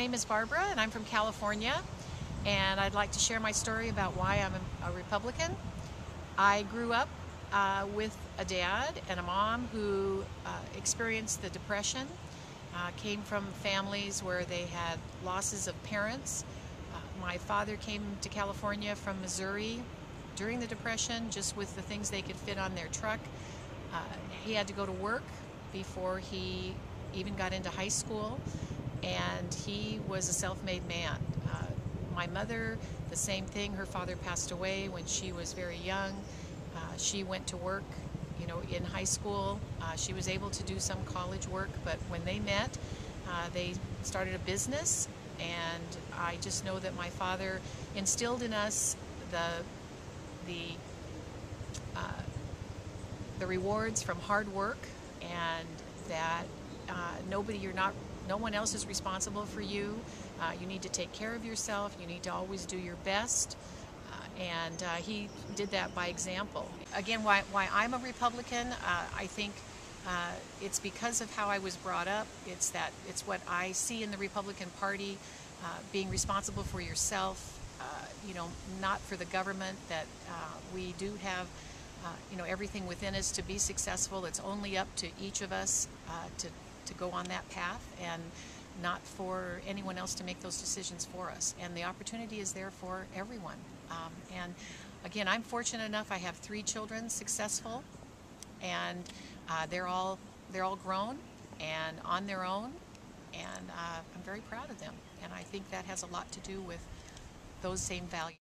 name is Barbara and I'm from California and I'd like to share my story about why I'm a Republican. I grew up uh, with a dad and a mom who uh, experienced the Depression, uh, came from families where they had losses of parents. Uh, my father came to California from Missouri during the Depression just with the things they could fit on their truck. Uh, he had to go to work before he even got into high school and he was a self-made man. Uh, my mother, the same thing. Her father passed away when she was very young. Uh, she went to work, you know, in high school. Uh, she was able to do some college work, but when they met, uh, they started a business. And I just know that my father instilled in us the the uh, the rewards from hard work, and that uh, nobody, you're not no one else is responsible for you. Uh, you need to take care of yourself. You need to always do your best. Uh, and uh, he did that by example. Again, why, why I'm a Republican, uh, I think uh, it's because of how I was brought up. It's that it's what I see in the Republican Party, uh, being responsible for yourself. you know, not for the government. That we do have. you know everything within us to be successful. It's only up to each of us to to go on that path and not for anyone else to make those decisions for us. And the opportunity is there for everyone. Um, and again, I'm fortunate enough. I have three children, successful, and uh, they're all they're all grown and on their own. And uh, I'm very proud of them. And I think that has a lot to do with those same values.